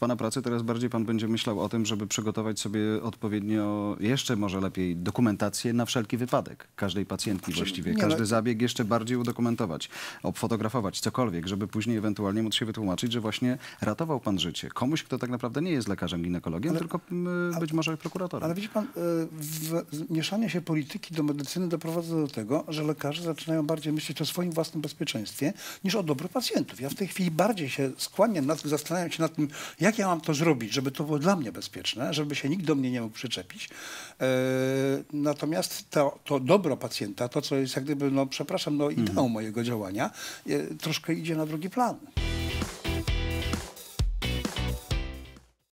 pana pracy teraz bardziej pan będzie myślał o tym, żeby przygotować sobie odpowiednio, jeszcze może lepiej, dokumentację na wszelki wypadek każdej pacjentki właściwie. nie, Każdy no- zabieg jeszcze bardziej udokumentować, obfotografować, cokolwiek, żeby później ewentualnie móc się wytłumaczyć, że właśnie ratował pan życie komuś, kto tak naprawdę nie jest lekarzem ginekologiem, tylko mm, być może prokuratorem. Ale widzi pan, y, mieszanie się polityki do medycyny doprowadza do tego, że lekarze zaczynają bardziej myśleć o swoim własnym bezpieczeństwie niż o dobru pacjentów. Ja w tej chwili bardziej się skłaniam, nad, zastanawiam się nad tym, jak ja mam to zrobić, żeby to było dla mnie bezpieczne, żeby się nikt do mnie nie mógł przyczepić. E, natomiast to, to dobro pacjenta, to co jest jak gdyby, no przepraszam, no ideą mojego działania, e, troszkę idzie na drugi plan.